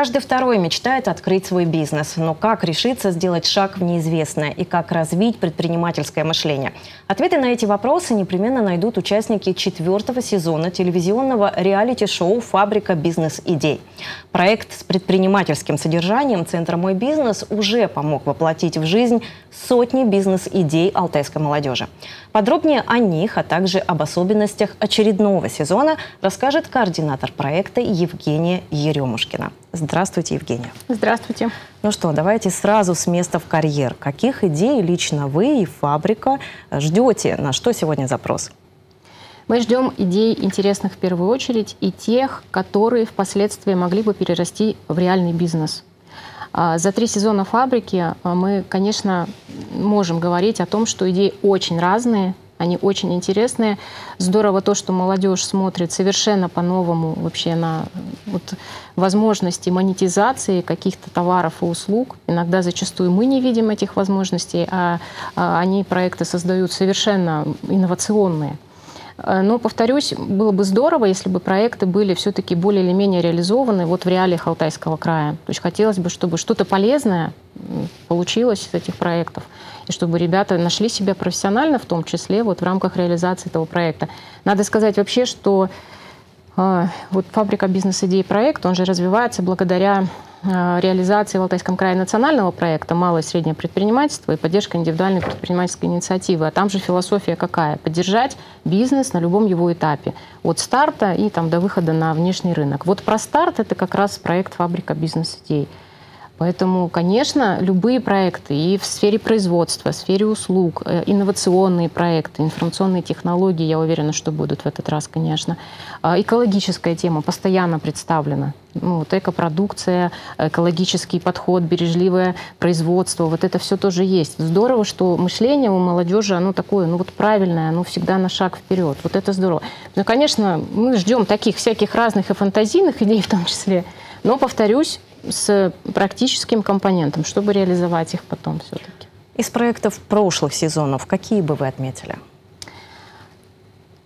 Каждый второй мечтает открыть свой бизнес, но как решиться сделать шаг в неизвестное и как развить предпринимательское мышление? Ответы на эти вопросы непременно найдут участники четвертого сезона телевизионного реалити-шоу «Фабрика бизнес-идей». Проект с предпринимательским содержанием Центра «Мой бизнес» уже помог воплотить в жизнь сотни бизнес-идей алтайской молодежи. Подробнее о них, а также об особенностях очередного сезона расскажет координатор проекта Евгения Еремушкина. Здравствуйте, Евгения. Здравствуйте. Ну что, давайте сразу с места в карьер. Каких идей лично вы и фабрика ждете? На что сегодня запрос? Мы ждем идей интересных в первую очередь и тех, которые впоследствии могли бы перерасти в реальный бизнес. А, за три сезона фабрики а, мы, конечно, можем говорить о том, что идеи очень разные, они очень интересные. Здорово то, что молодежь смотрит совершенно по-новому вообще на вот, возможности монетизации каких-то товаров и услуг. Иногда зачастую мы не видим этих возможностей, а, а они проекты создают совершенно инновационные. Э, но, повторюсь, было бы здорово, если бы проекты были все-таки более или менее реализованы вот в реалиях Алтайского края. То есть хотелось бы, чтобы что-то полезное получилось из этих проектов и чтобы ребята нашли себя профессионально, в том числе вот в рамках реализации этого проекта. Надо сказать вообще, что э, вот фабрика бизнес-идей проект, он же развивается благодаря реализации в Алтайском крае национального проекта «Малое и среднее предпринимательство» и поддержка индивидуальной предпринимательской инициативы. А там же философия какая? Поддержать бизнес на любом его этапе. От старта и там, до выхода на внешний рынок. Вот про старт это как раз проект «Фабрика бизнес-идей». Поэтому, конечно, любые проекты и в сфере производства, в сфере услуг, э, инновационные проекты, информационные технологии, я уверена, что будут в этот раз, конечно. А, экологическая тема постоянно представлена. Ну, вот экопродукция, экологический подход, бережливое производство, вот это все тоже есть. Здорово, что мышление у молодежи, оно такое, ну вот правильное, оно всегда на шаг вперед. Вот это здорово. Ну, конечно, мы ждем таких всяких разных и фантазийных идей в том числе, но, повторюсь, с практическим компонентом, чтобы реализовать их потом все-таки. Из проектов прошлых сезонов какие бы вы отметили?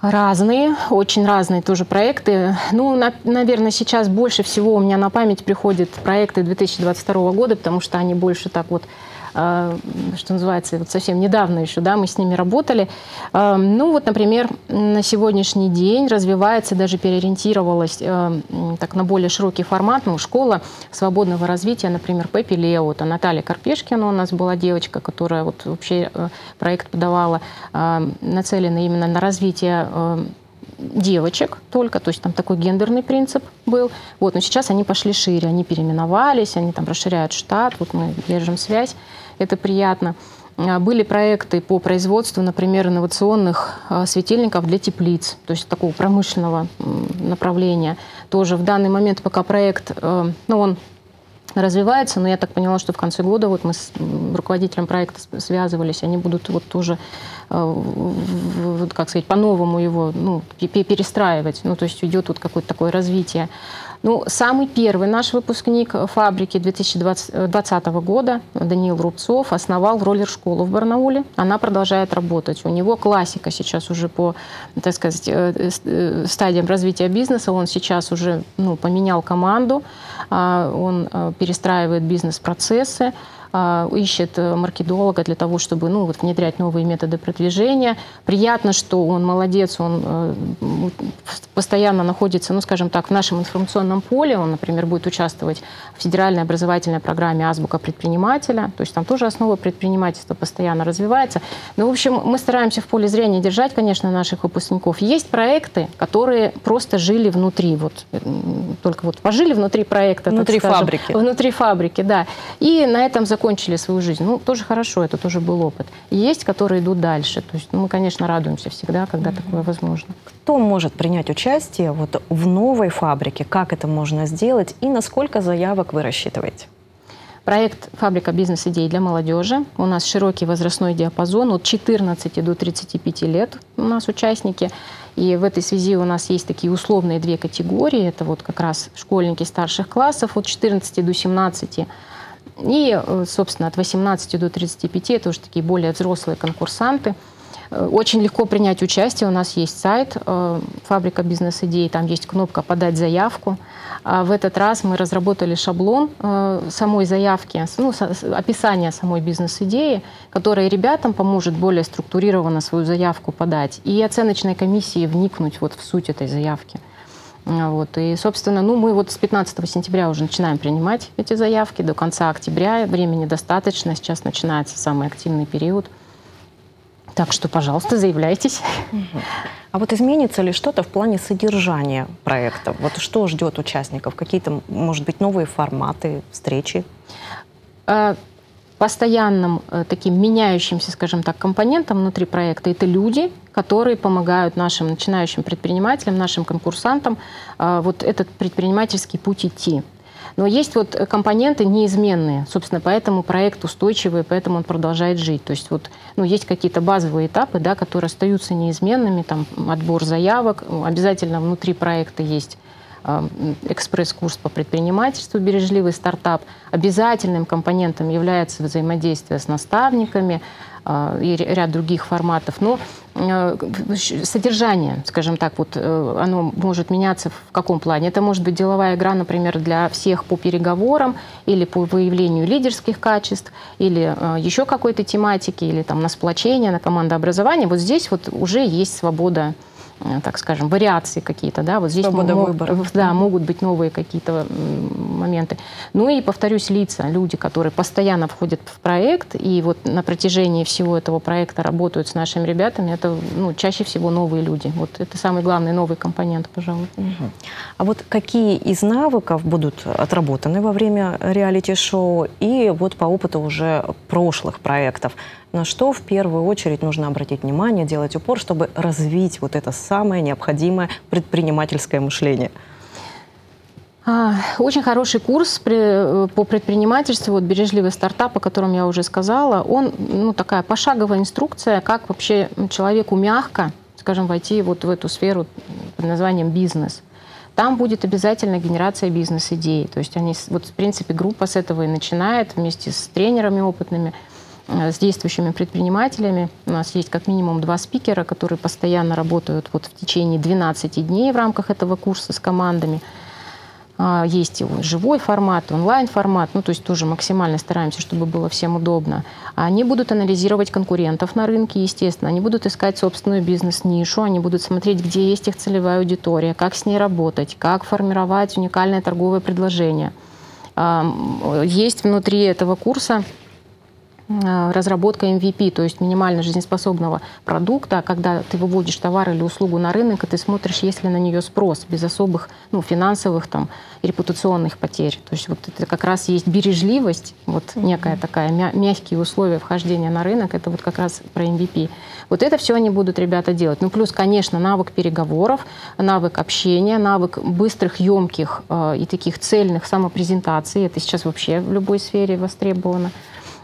Разные, очень разные тоже проекты. Ну, на, наверное, сейчас больше всего у меня на память приходят проекты 2022 года, потому что они больше так вот что называется, вот совсем недавно еще, да, мы с ними работали. А, ну вот, например, на сегодняшний день развивается, даже переориентировалась а, так на более широкий формат, ну, школа свободного развития, например, Пеппи Лео, это Наталья Карпешкина у нас была девочка, которая вот вообще проект подавала, нацеленный именно на развитие девочек только, то есть там такой гендерный принцип был. Вот, но сейчас они пошли шире, они переименовались, они там расширяют штат, вот мы держим связь, это приятно. А, были проекты по производству, например, инновационных а, светильников для теплиц, то есть такого промышленного направления. Тоже в данный момент пока проект, э, ну, он развивается, но я так поняла, что в конце года вот мы с руководителем проекта связывались, они будут вот тоже, э, как сказать, по-новому его ну, перестраивать, ну, то есть идет вот какое-то такое развитие. Ну, самый первый наш выпускник фабрики 2020 года, Даниил Рубцов, основал роллер-школу в Барнауле. Она продолжает работать. У него классика сейчас уже по, так сказать, э, э, стадиям развития бизнеса. Он сейчас уже ну, поменял команду, а, он э, перестраивает бизнес-процессы. А, ищет э, маркетолога для того, чтобы ну, вот, внедрять новые методы продвижения. Приятно, что он молодец, он э, постоянно находится, ну, скажем так, в нашем информационном поле. Он, например, будет участвовать в федеральной образовательной программе «Азбука предпринимателя». То есть там тоже основа предпринимательства постоянно развивается. Ну, в общем, мы стараемся в поле зрения держать, конечно, наших выпускников. Есть проекты, которые просто жили внутри, вот только вот пожили внутри проекта. Внутри скажем, фабрики. Внутри фабрики, да. И на этом закончили свою жизнь. Ну, тоже хорошо, это тоже был опыт. есть, которые идут дальше. То есть ну, мы, конечно, радуемся всегда, когда mm-hmm. такое возможно. Кто может принять участие вот в новой фабрике? Как это можно сделать? И на сколько заявок вы рассчитываете? Проект «Фабрика бизнес-идей для молодежи». У нас широкий возрастной диапазон от 14 до 35 лет у нас участники. И в этой связи у нас есть такие условные две категории. Это вот как раз школьники старших классов от 14 до 17 и, э, собственно, от 18 до 35 это уже такие более взрослые конкурсанты. Э, очень легко принять участие. У нас есть сайт э, «Фабрика бизнес-идей». Там есть кнопка «Подать заявку». А в этот раз мы разработали шаблон самой заявки, ну, описание самой бизнес-идеи, которая ребятам поможет более структурированно свою заявку подать и оценочной комиссии вникнуть вот в суть этой заявки. Вот. И, собственно, ну, мы вот с 15 сентября уже начинаем принимать эти заявки до конца октября. Времени достаточно. Сейчас начинается самый активный период. Так что, пожалуйста, заявляйтесь. А вот изменится ли что-то в плане содержания проекта? Вот что ждет участников? Какие-то, может быть, новые форматы встречи? Постоянным э, таким меняющимся, скажем так, компонентом внутри проекта это люди, которые помогают нашим начинающим предпринимателям, нашим конкурсантам э, вот этот предпринимательский путь идти. Но есть вот компоненты неизменные, собственно, поэтому проект устойчивый, поэтому он продолжает жить. То есть вот, ну, есть какие-то базовые этапы, да, которые остаются неизменными, там отбор заявок, обязательно внутри проекта есть экспресс-курс по предпринимательству «Бережливый стартап». Обязательным компонентом является взаимодействие с наставниками а, и ряд других форматов. Но а, содержание, скажем так, вот э, оно может меняться в каком плане? Это может быть деловая игра, например, для всех по переговорам или по выявлению лидерских качеств, или еще какой-то тематики, или там на сплочение, на командообразование. Вот здесь вот уже есть свобода так скажем, вариации какие-то, да, вот здесь Свобода мог, выбора. Да, могут быть новые какие-то моменты. Ну и, повторюсь, лица, люди, которые постоянно входят в проект и вот на протяжении всего этого проекта работают с нашими ребятами, это ну, чаще всего новые люди. Вот это самый главный новый компонент, пожалуй. Угу. А вот какие из навыков будут отработаны во время реалити-шоу и вот по опыту уже прошлых проектов? На что в первую очередь нужно обратить внимание, делать упор, чтобы развить вот это самое необходимое предпринимательское мышление? А, очень хороший курс э, по предпринимательству, вот «Бережливый стартап», о котором я уже сказала, он, ну, такая пошаговая инструкция, как вообще человеку мягко, скажем, войти вот в эту сферу под названием «бизнес». Там будет обязательно генерация бизнес-идей. То есть они, вот, в принципе, группа с этого и начинает вместе с тренерами опытными – с действующими предпринимателями. У нас есть как минимум два спикера, которые постоянно работают вот в течение 12 дней в рамках этого курса с командами. А, есть живой формат, онлайн-формат, ну то есть тоже максимально стараемся, чтобы было всем удобно. Они будут анализировать конкурентов на рынке, естественно, они будут искать собственную бизнес-нишу, они будут смотреть, где есть их целевая аудитория, как с ней работать, как формировать уникальное торговое предложение. Есть внутри этого курса Э, разработка MVP, то есть минимально жизнеспособного продукта, когда ты выводишь товар или услугу на рынок, и ты смотришь, есть ли на нее спрос, без особых ну, финансовых, там, репутационных потерь. То есть вот это как раз есть бережливость, вот некая такая, мягкие условия вхождения на рынок, это вот как раз про MVP. Вот это все они будут, ребята, делать. Ну, плюс, конечно, навык переговоров, навык общения, навык быстрых, емких э, и таких цельных самопрезентаций. Это сейчас вообще в любой сфере востребовано.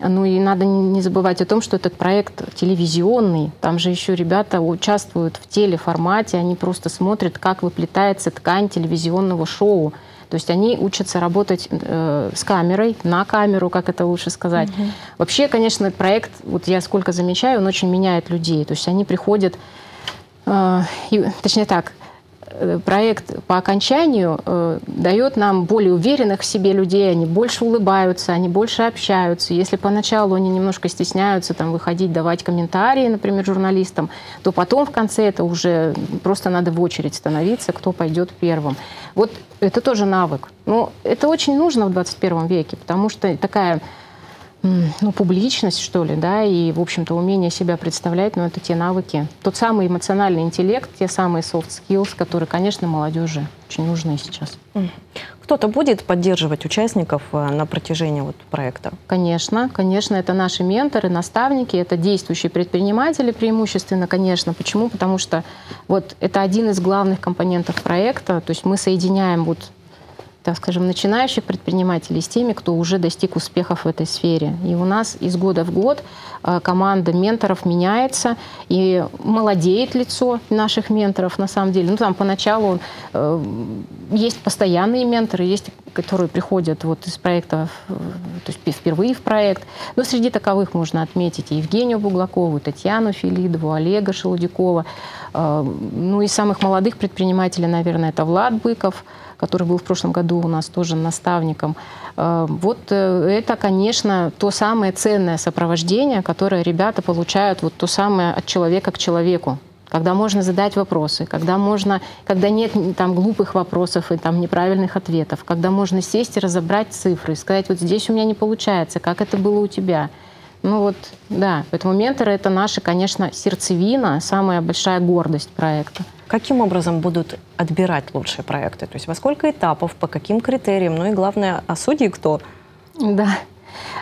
Ну и надо не забывать о том, что этот проект телевизионный. Там же еще ребята участвуют в телеформате, они просто смотрят, как выплетается ткань телевизионного шоу. То есть они учатся работать э, с камерой, на камеру, как это лучше сказать. Угу. Вообще, конечно, проект, вот я сколько замечаю, он очень меняет людей. То есть они приходят, э, и, точнее так, проект по окончанию э, дает нам более уверенных в себе людей, они больше улыбаются, они больше общаются. Если поначалу они немножко стесняются там, выходить, давать комментарии, например, журналистам, то потом в конце это уже просто надо в очередь становиться, кто пойдет первым. Вот это тоже навык. Но это очень нужно в 21 веке, потому что такая ну, публичность, что ли, да, и, в общем-то, умение себя представлять, но ну, это те навыки, тот самый эмоциональный интеллект, те самые soft skills, которые, конечно, молодежи очень нужны сейчас. Кто-то будет поддерживать участников э, на протяжении вот проекта? Конечно, конечно, это наши менторы, наставники, это действующие предприниматели преимущественно, конечно. Почему? Потому что вот это один из главных компонентов проекта, то есть мы соединяем вот так скажем, начинающих предпринимателей с теми, кто уже достиг успехов в этой сфере. И у нас из года в год э, команда менторов меняется, и молодеет лицо наших менторов на самом деле. Ну, там поначалу э, есть постоянные менторы, есть которые приходят вот из проекта, то есть впервые в проект. Но среди таковых можно отметить Евгению Буглакову, Татьяну Филидову, Олега Шелудякова. Э, ну и самых молодых предпринимателей, наверное, это Влад Быков – который был в прошлом году у нас тоже наставником. Э, вот это, конечно, то самое ценное сопровождение, которое ребята получают, вот то самое от человека к человеку когда можно задать вопросы, когда можно, когда нет там глупых вопросов и там неправильных ответов, когда можно сесть и разобрать цифры, сказать, вот здесь у меня не получается, как это было у тебя. Ну вот, да, поэтому менторы — это наша, конечно, сердцевина, самая большая гордость проекта. Каким образом будут отбирать лучшие проекты? То есть во сколько этапов, по каким критериям? Ну и главное, а судьи кто? Да.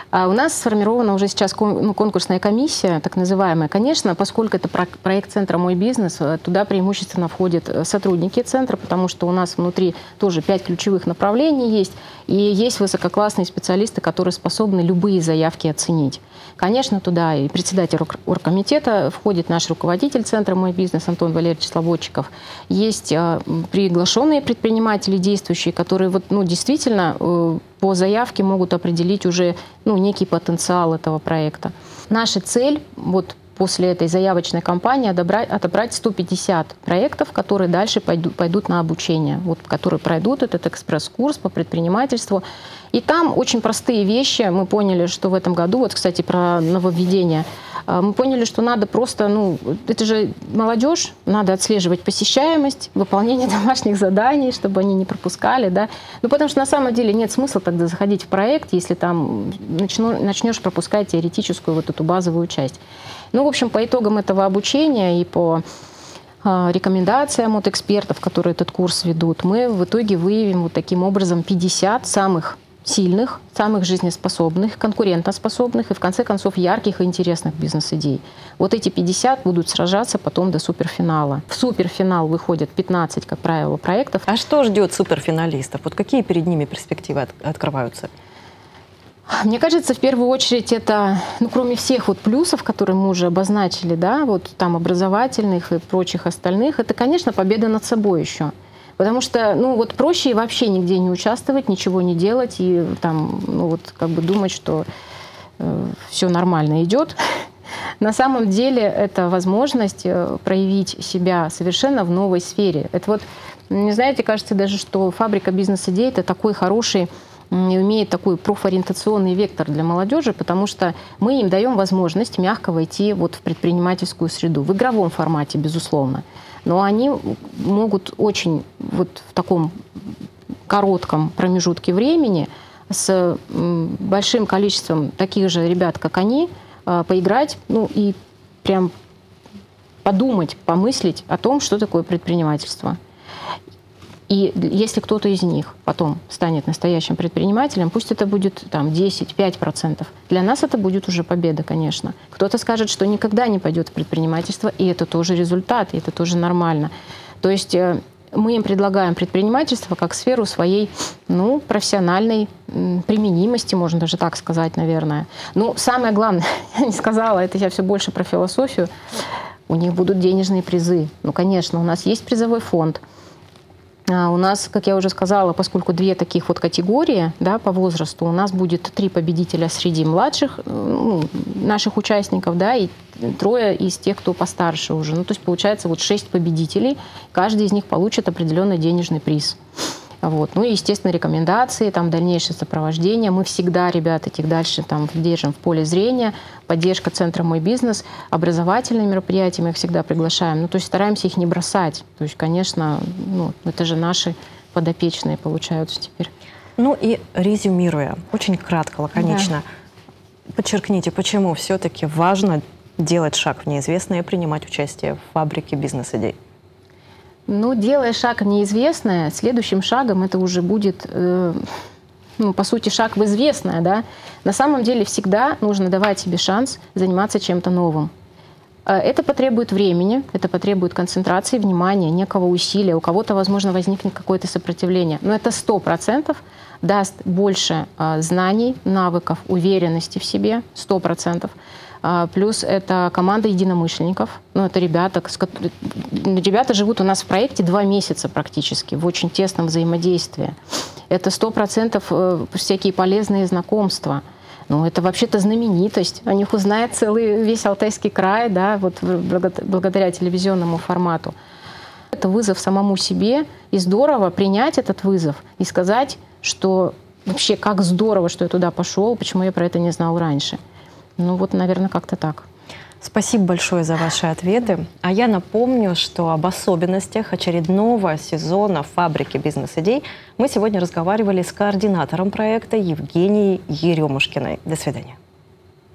А у нас сформирована уже сейчас ну, конкурсная комиссия, так называемая. Конечно, поскольку это проект центра «Мой бизнес», э, туда преимущественно входят э, сотрудники центра, потому что у нас внутри тоже пять ключевых направлений есть, и есть высококлассные специалисты, которые способны любые заявки оценить. Конечно, туда и председатель оргкомитета входит наш руководитель центра «Мой бизнес» Антон Валерьевич Слободчиков. Есть э, приглашенные предприниматели, действующие, которые вот, ну, действительно по заявке могут определить уже ну, некий потенциал этого проекта. Наша цель вот после этой заявочной кампании отобрать, отобрать 150 проектов, которые дальше пойдут, пойдут на обучение, вот, которые пройдут этот экспресс-курс по предпринимательству. И там очень простые вещи. Мы поняли, что в этом году, вот, кстати, про нововведение – а, мы поняли, что надо просто, ну, это же молодежь, надо отслеживать посещаемость, выполнение домашних заданий, чтобы они не пропускали, да. Ну, потому что на самом деле нет смысла тогда заходить в проект, если там начну, начнешь пропускать теоретическую вот эту базовую часть. Ну, в общем, по итогам этого обучения и по а, рекомендациям от экспертов, которые этот курс ведут, мы в итоге выявим вот таким образом 50 самых сильных, самых жизнеспособных, конкурентоспособных и, в конце концов, ярких и интересных бизнес-идей. Вот эти 50 будут сражаться потом до суперфинала. В суперфинал выходят 15, как правило, проектов. А что ждет суперфиналистов? Вот какие перед ними перспективы от, открываются? Мне кажется, в первую очередь это, ну, кроме всех вот плюсов, которые мы уже обозначили, да, вот там образовательных и прочих остальных, это, конечно, победа над собой еще. Потому что, ну, вот проще вообще нигде не участвовать, ничего не делать и там, ну, вот как бы думать, что э, все нормально идет. На самом деле это возможность э, проявить себя совершенно в новой сфере. Это вот, не знаете, кажется даже, что фабрика бизнес-идей это такой хороший имеет такой профориентационный вектор для молодежи, потому что мы им даем возможность мягко войти вот в предпринимательскую среду, в игровом формате, безусловно но они могут очень вот в таком коротком промежутке времени с большим количеством таких же ребят, как они, а, поиграть, ну и прям подумать, помыслить о том, что такое предпринимательство. И если кто-то из них потом станет настоящим предпринимателем, пусть это будет там 10-5%, для нас это будет уже победа, конечно. Кто-то скажет, что никогда не пойдет в предпринимательство, и это тоже результат, и это тоже нормально. То есть э, мы им предлагаем предпринимательство как сферу своей ну, профессиональной применимости, можно даже так сказать, наверное. Ну, самое главное, я не сказала, это я все больше про философию, у них будут денежные призы. Ну, конечно, у нас есть призовой фонд – у нас, как я уже сказала, поскольку две таких вот категории да, по возрасту, у нас будет три победителя среди младших ну, наших участников, да, и трое из тех, кто постарше уже. Ну, то есть получается вот шесть победителей, каждый из них получит определенный денежный приз. Вот. Ну и, естественно, рекомендации, там дальнейшее сопровождение. Мы всегда ребят этих дальше там держим в поле зрения. Поддержка центра «Мой бизнес», образовательные мероприятия мы их всегда приглашаем. Ну, то есть стараемся их не бросать. То есть, конечно, ну, это же наши подопечные получаются теперь. Ну и резюмируя, очень кратко, лаконично, да. подчеркните, почему все-таки важно делать шаг в неизвестное и принимать участие в фабрике бизнес-идей? Ну, делая шаг в неизвестное, следующим шагом это уже будет, э, ну, по сути, шаг в известное, да. На самом деле всегда нужно давать себе шанс заниматься чем-то новым. Э, это потребует времени, это потребует концентрации, внимания, некого усилия. У кого-то, возможно, возникнет какое-то сопротивление. Но это сто процентов даст больше э, знаний, навыков, уверенности в себе, сто процентов. А, плюс это команда единомышленников. Ну, это ребята, ребята живут у нас в проекте два месяца практически, в очень тесном взаимодействии. Это сто процентов э, всякие полезные знакомства. Ну, это вообще-то знаменитость. О них узнает целый весь Алтайский край, да, вот благодаря телевизионному формату. это вызов самому себе, и здорово принять этот вызов и сказать, что вообще как здорово, что я туда пошел, почему я про это не знал раньше. Ну вот, наверное, как-то так. Спасибо большое за ваши ответы. А я напомню, что об особенностях очередного сезона «Фабрики бизнес-идей» мы сегодня разговаривали с координатором проекта Евгенией Еремушкиной. До свидания.